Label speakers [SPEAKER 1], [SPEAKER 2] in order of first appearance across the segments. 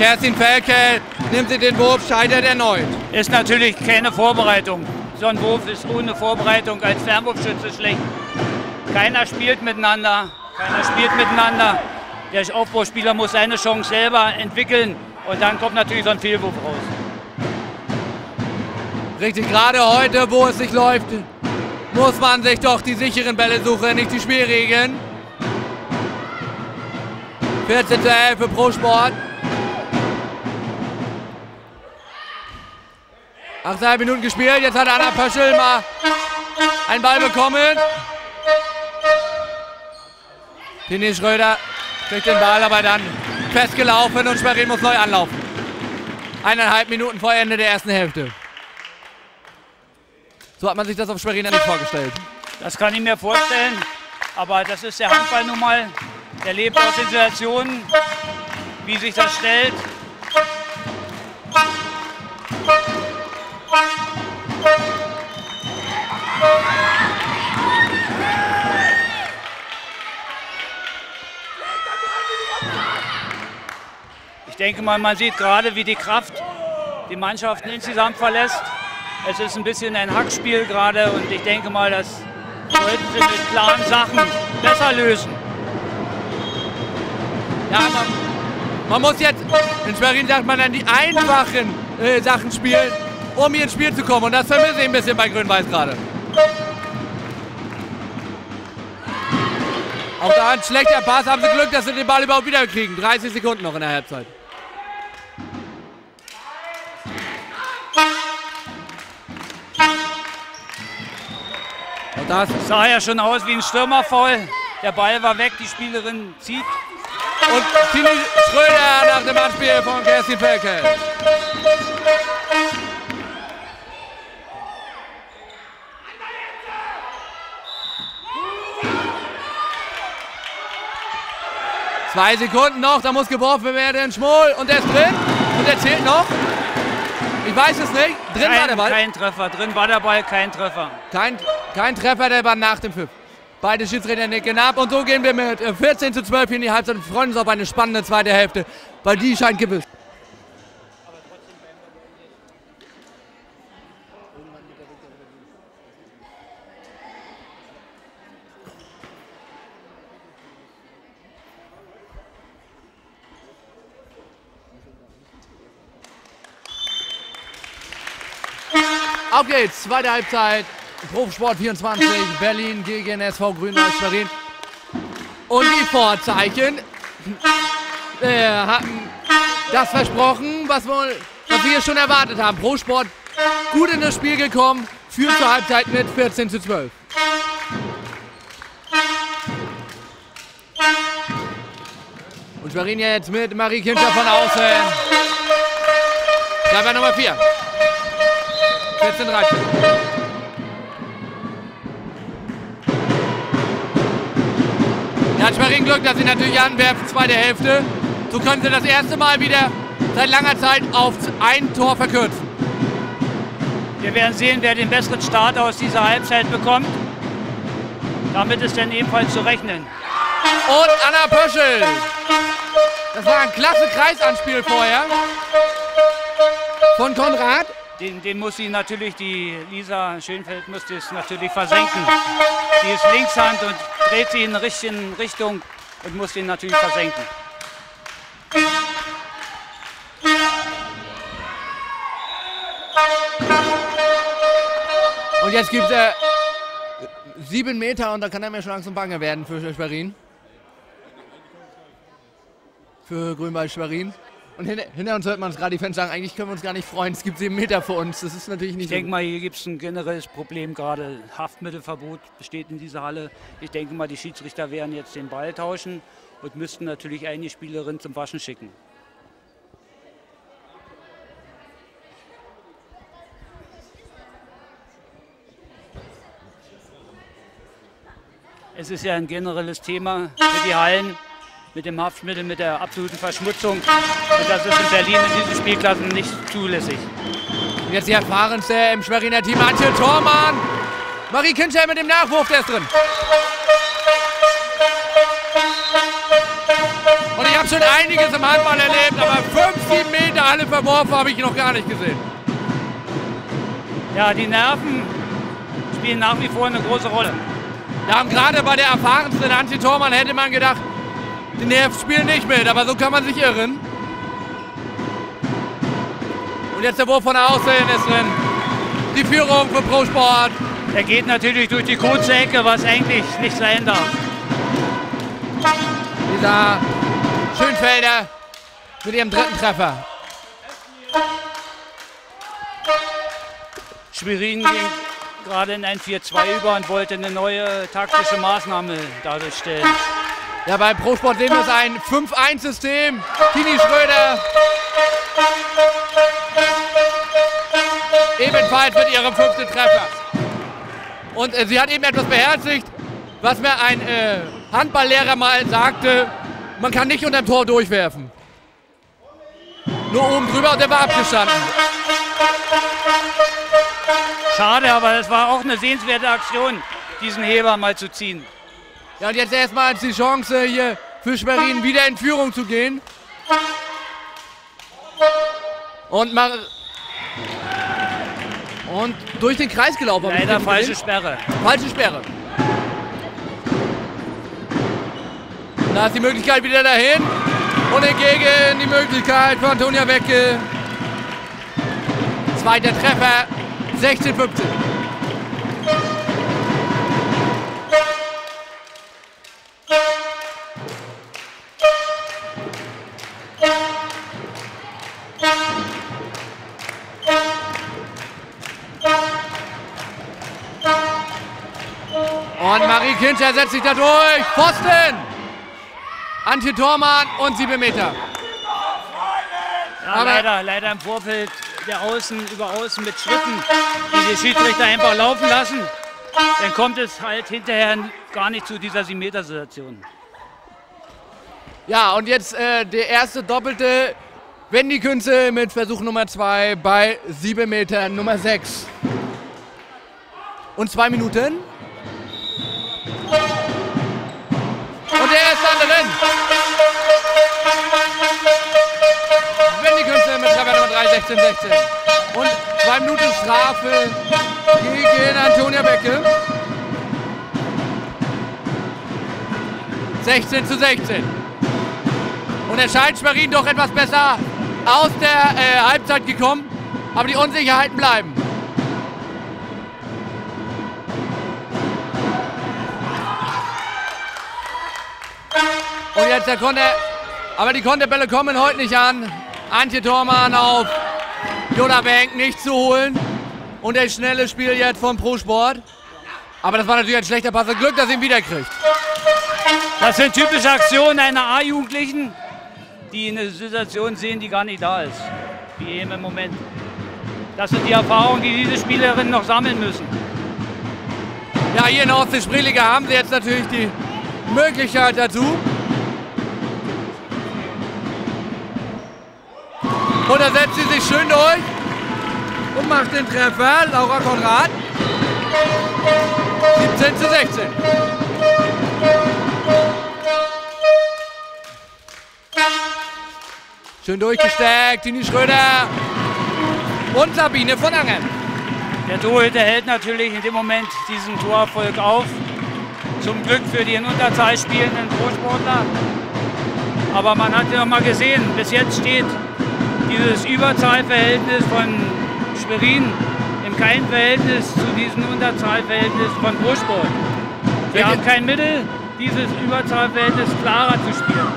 [SPEAKER 1] Kerstin Felke nimmt sie den Wurf, scheitert erneut.
[SPEAKER 2] Ist natürlich keine Vorbereitung. So ein Wurf ist ohne Vorbereitung als Fernwurfschütze schlecht. Keiner spielt miteinander. Keiner spielt miteinander. Der Aufbauspieler muss seine Chance selber entwickeln und dann kommt natürlich so ein Fehlwurf raus.
[SPEAKER 1] Richtig, gerade heute, wo es nicht läuft, muss man sich doch die sicheren Bälle suchen, nicht die schwierigen. 14 zu 11 für Pro Sport. 8,5 Minuten gespielt, jetzt hat Anna Pöschel mal einen Ball bekommen. Tini Schröder kriegt den Ball, aber dann festgelaufen und Schwerin muss neu anlaufen. Eineinhalb Minuten vor Ende der ersten Hälfte. So hat man sich das auf Schwerin nicht vorgestellt.
[SPEAKER 2] Das kann ich mir vorstellen, aber das ist der Handball nun mal. Der lebt aus den Situationen, wie sich das stellt. Denke mal, man sieht gerade, wie die Kraft die Mannschaften insgesamt verlässt. Es ist ein bisschen ein Hackspiel gerade und ich denke mal, das sollten sie mit klaren Sachen besser lösen.
[SPEAKER 1] Ja, man, man muss jetzt, in Schwerin sagt man dann die einfachen äh, Sachen spielen, um hier ins Spiel zu kommen. Und das vermisse ich ein bisschen bei Grün-Weiß gerade. Auch da ein schlechter Pass, haben sie Glück, dass sie den Ball überhaupt wieder kriegen. 30 Sekunden noch in der Halbzeit.
[SPEAKER 2] Das sah ja schon aus wie ein Stürmerfoul. Der Ball war weg, die Spielerin zieht.
[SPEAKER 1] Und Tini Schröder nach dem Anspiel von Kerstin Felke. Zwei Sekunden noch, da muss geworfen werden. Schmoll und der ist drin. Und der zählt noch. Ich weiß es nicht. Drin
[SPEAKER 2] kein,
[SPEAKER 1] war der Ball.
[SPEAKER 2] Kein Treffer. Drin war der Ball, kein Treffer.
[SPEAKER 1] Kein, kein Treffer, der war nach dem Pfiff. Beide Schiedsrichter nicken ab und so gehen wir mit 14 zu 12 hier in die Halbzeit und freuen uns auf eine spannende zweite Hälfte, weil die scheint gewiss. Auf geht's, zweite Halbzeit. Profisport 24, Berlin gegen SV Grün-Weiß Schwerin. Und die Vorzeichen äh, hatten das versprochen, was wir, was wir schon erwartet haben. Pro Sport gut in das Spiel gekommen, führt zur Halbzeit mit 14 zu 12. Und Schwerin jetzt mit Marie Kinscher von außen. Treffer Nummer 4. 14, 13. Schwerin Glück, dass sie natürlich anwerfen, zweite Hälfte. So können sie das erste Mal wieder seit langer Zeit auf ein Tor verkürzen.
[SPEAKER 2] Wir werden sehen, wer den besseren Start aus dieser Halbzeit bekommt. Damit ist dann ebenfalls zu rechnen.
[SPEAKER 1] Und Anna Pöschel. Das war ein klasse Kreisanspiel vorher. Von Konrad.
[SPEAKER 2] Den, den muss sie natürlich, die Lisa Schönfeld muss das natürlich versenken. Die ist Linkshand und dreht sie in die richtige Richtung und muss den natürlich versenken.
[SPEAKER 1] Und jetzt gibt er sieben Meter und da kann er mir schon langsam bange werden für Schwerin. Für Grün-Weiß Schwerin. Und hinter, hinter uns hört man es gerade die Fans sagen, eigentlich können wir uns gar nicht freuen. Es gibt sieben Meter vor uns. Das ist natürlich nicht
[SPEAKER 2] Ich denke mal, hier gibt es ein generelles Problem gerade. Haftmittelverbot besteht in dieser Halle. Ich denke mal, die Schiedsrichter werden jetzt den Ball tauschen und müssten natürlich eine Spielerin zum Waschen schicken. Es ist ja ein generelles Thema für die Hallen mit dem Haftmittel, mit der absoluten Verschmutzung. Und das ist in Berlin in diesen Spielklassen nicht zulässig.
[SPEAKER 1] Und jetzt die erfahrenste im Schweriner Team, Antje Thormann. Marie Kinscher mit dem Nachwurf, der ist drin. Und ich habe schon einiges im Handball erlebt, aber 5, 7 Meter alle verworfen habe ich noch gar nicht gesehen.
[SPEAKER 2] Ja, die Nerven spielen nach wie vor eine große Rolle.
[SPEAKER 1] Ja, und gerade bei der erfahrensten Antje Thormann hätte man gedacht, die Nerven spielen nicht mit, aber so kann man sich irren. Und jetzt der Wurf von der Aussehen ist drin. Die Führung für Pro Sport.
[SPEAKER 2] Er geht natürlich durch die kurze Ecke, was eigentlich nicht sein darf.
[SPEAKER 1] Dieser Schönfelder mit ihrem dritten Treffer.
[SPEAKER 2] Schwerin ging gerade in ein 4-2 über und wollte eine neue taktische Maßnahme dadurch stellen.
[SPEAKER 1] Ja, bei Pro Sport sehen wir es ein 5-1-System. Tini Schröder ebenfalls mit ihrem fünften Treffer. Und äh, sie hat eben etwas beherzigt, was mir ein äh, Handballlehrer mal sagte, man kann nicht unter dem Tor durchwerfen. Nur oben drüber und der war abgestanden.
[SPEAKER 2] Schade, aber es war auch eine sehenswerte Aktion, diesen Heber mal zu ziehen.
[SPEAKER 1] Ja, und jetzt erstmal die Chance hier für Schwerin wieder in Führung zu gehen. Und mal und durch den Kreis gelaufen.
[SPEAKER 2] Leider falsche Sperre.
[SPEAKER 1] Falsche Sperre. Da ist die Möglichkeit wieder dahin. Und entgegen die Möglichkeit von Antonia Wecke. Zweiter Treffer. 16, Und Marie Kinscher setzt sich da durch. Pfosten! Antje Thormann und 7 Meter.
[SPEAKER 2] Ja,
[SPEAKER 1] Aber-
[SPEAKER 2] leider, leider im Vorfeld der Außen über Außen mit Schritten, die die Schiedsrichter einfach laufen lassen. Dann kommt es halt hinterher gar nicht zu dieser 7-Meter-Situation.
[SPEAKER 1] Ja, und jetzt äh, der erste doppelte Wendy Künze mit Versuch Nummer 2 bei 7 Meter Nummer 6. Und zwei Minuten. Der ist dann drin. Wendy Künze mit Treffer Nummer 3, 16, 16. Und zwei Minuten Strafe gegen Antonia Becke. 16 zu 16. Und erscheint Schwerin doch etwas besser aus der äh, Halbzeit gekommen. Aber die Unsicherheiten bleiben. Und jetzt der Konter. Aber die Konterbälle kommen heute nicht an. Antje Thormann auf Joda Bank nicht zu holen. Und das schnelle Spiel jetzt von Pro Sport. Aber das war natürlich ein schlechter Pass. Glück, dass er ihn wiederkriegt.
[SPEAKER 2] Das sind typische Aktionen einer A-Jugendlichen, die eine Situation sehen, die gar nicht da ist. Wie eben im Moment. Das sind die Erfahrungen, die diese Spielerinnen noch sammeln müssen.
[SPEAKER 1] Ja, hier in der Ostsee haben sie jetzt natürlich die Möglichkeit dazu. Und da setzt sie sich schön durch und macht den Treffer. Laura Konrad. 17 zu 16. Schön durchgesteckt, Tini Schröder und Sabine von Angen.
[SPEAKER 2] Der Torhüter hält natürlich in dem Moment diesen Torerfolg auf. Zum Glück für die in Unterzahl spielenden Pro-Sportler. Aber man hat ja noch mal gesehen, bis jetzt steht dieses Überzahlverhältnis von Schwerin in keinem Verhältnis zu diesem Unterzahlverhältnis von Pro-Sport. Wir haben kein Mittel, dieses Überzahlverhältnis klarer zu spielen.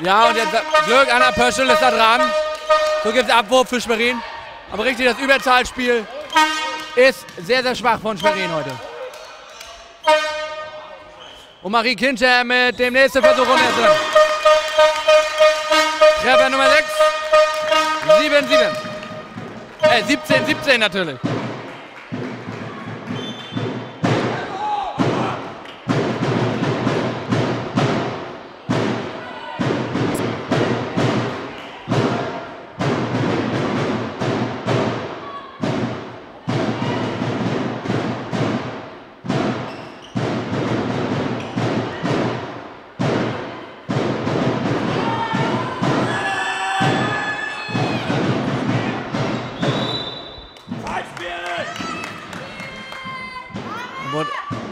[SPEAKER 1] Ja, und jetzt Glück, Anna Pöschel ist da dran. So gibt es Abwurf für Schwerin. Aber richtig, das Überzahlspiel ist sehr, sehr schwach von Schwerin heute. Und Marie Kinscher mit dem nächsten Versuch und drin. Treffer Nummer 6. 7, 7. Äh, 17, 17 natürlich.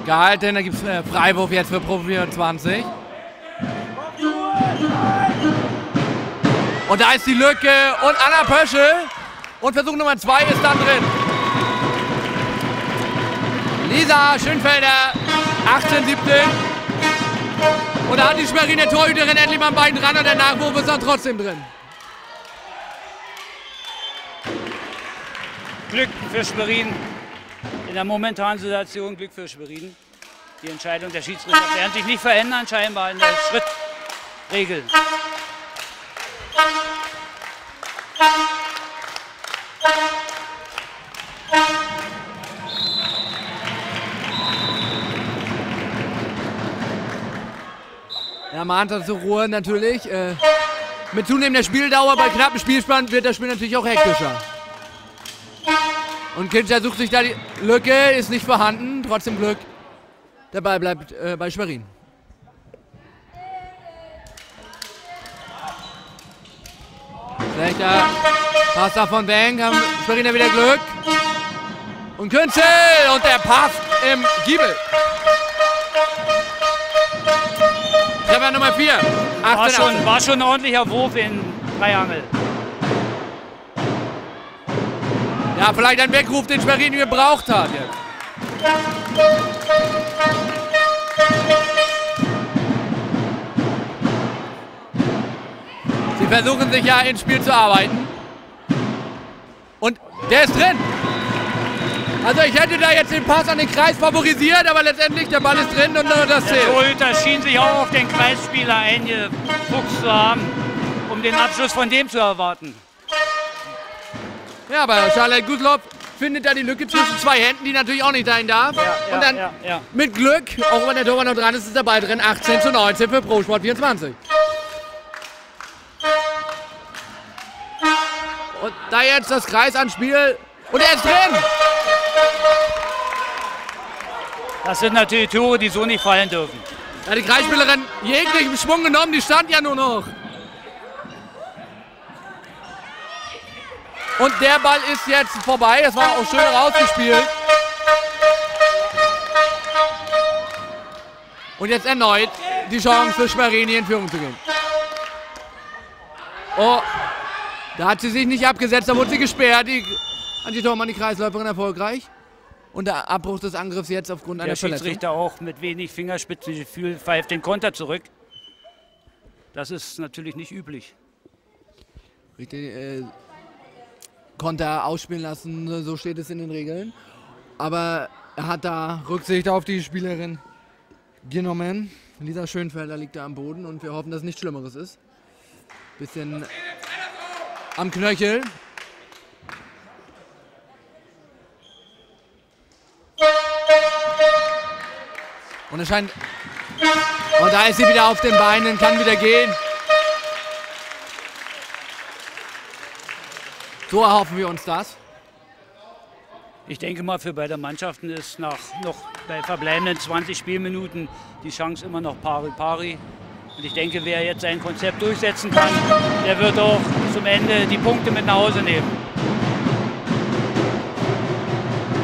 [SPEAKER 1] Gehalten, da gibt es äh, Freiwurf jetzt für Pro 24. Und da ist die Lücke und Anna Pöschel. Und Versuch Nummer zwei ist dann drin. Lisa Schönfelder, 18, 17. Und da hat die Schweriner Torhüterin endlich mal beiden ran und der Nachwurf ist dann trotzdem drin.
[SPEAKER 2] Glück für Schwerin. In der momentanen Situation Glück für Schwerin. Die Entscheidung der Schiedsrichter werden sich nicht verändern, scheinbar in der Schrittregel.
[SPEAKER 1] Ja, mahnt zur Ruhe natürlich. Äh, mit zunehmender Spieldauer bei knappen Spielspann wird das Spiel natürlich auch hektischer. Und Kinscher sucht sich da die Lücke, ist nicht vorhanden, trotzdem Glück. Der Ball bleibt äh, bei Schwerin. Schlechter Pass da von Bank, haben Schweriner wieder Glück. Und Künzel und der Pass im Giebel. Treffer Nummer 4.
[SPEAKER 2] War schon, war schon ein ordentlicher Wurf in Dreiangel.
[SPEAKER 1] Ja, vielleicht ein Weckruf, den Schwerin gebraucht hat jetzt. Sie versuchen sich ja ins Spiel zu arbeiten. Und der ist drin. Also ich hätte da jetzt den Pass an den Kreis favorisiert, aber letztendlich der Ball ist drin und nur das
[SPEAKER 2] Der
[SPEAKER 1] zählt.
[SPEAKER 2] Torhüter schien sich auch auf den Kreisspieler eingefuchst zu haben, um den Abschluss von dem zu erwarten.
[SPEAKER 1] Ja, aber Charlotte Gutloff findet da die Lücke zwischen zwei Händen, die natürlich auch nicht sein darf. und dann
[SPEAKER 2] ja, ja.
[SPEAKER 1] mit Glück, auch wenn der Torwart noch dran ist, ist der Ball drin. 18 zu 19 für Pro Sport 24. Und da jetzt das Kreis ans Spiel. Und er ist drin!
[SPEAKER 2] Das sind natürlich Tore, die so nicht fallen dürfen.
[SPEAKER 1] Da hat die Kreisspielerin jeglichen Schwung genommen, die stand ja nur noch. Und der Ball ist jetzt vorbei. Das war auch schön rausgespielt. Und jetzt erneut die Chance für Schwerini in Führung zu gehen. Oh, da hat sie sich nicht abgesetzt, da wurde sie gesperrt. Die Angie Thormann, die Kreisläuferin, erfolgreich. Und der Abbruch des Angriffs jetzt aufgrund
[SPEAKER 2] Der
[SPEAKER 1] einer Verletzung.
[SPEAKER 2] Schiedsrichter auch mit wenig Fingerspitzengefühl pfeift den Konter zurück. Das ist natürlich nicht üblich.
[SPEAKER 1] Richtig, äh, Konter ausspielen lassen, so steht es in den Regeln. Aber er hat da Rücksicht auf die Spielerin genommen. Lisa Schönfelder liegt da am Boden und wir hoffen, dass nichts Schlimmeres ist. Bisschen am Knöchel. Und es scheint. Und da ist sie wieder auf den Beinen, kann wieder gehen. So erhoffen wir uns das.
[SPEAKER 2] Ich denke mal, für beide Mannschaften ist nach noch bei verbleibenden 20 Spielminuten die Chance immer noch pari pari. Und ich denke, wer jetzt sein Konzept durchsetzen kann, der wird auch zum Ende die Punkte mit nach Hause nehmen.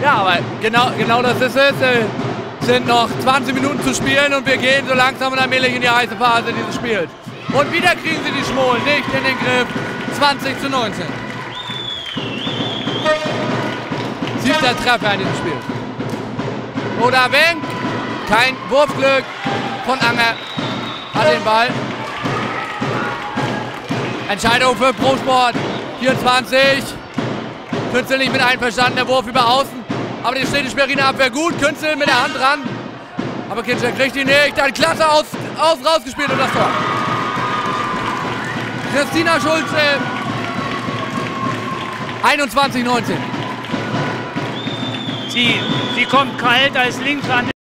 [SPEAKER 1] Ja, aber genau, genau das ist es. Es sind noch 20 Minuten zu spielen und wir gehen so langsam und allmählich in die heiße Phase dieses Spiels. Und wieder kriegen sie die Schmolen nicht in den Griff. 20 zu 19. Siebter Treffer in diesem Spiel. Oder Wenk. Kein Wurfglück von Anger. Hat den Ball. Entscheidung für Pro Sport. 24. Künzel nicht mit einverstanden. Der Wurf über außen. Aber die steht die Sperrine Abwehr gut. Künzel mit der Hand dran. Aber Kinscher kriegt ihn nicht. Dann klasse aus, aus rausgespielt und das Tor. Christina Schulze. 21-19.
[SPEAKER 2] Sie, sie kommt kalt als Linkshand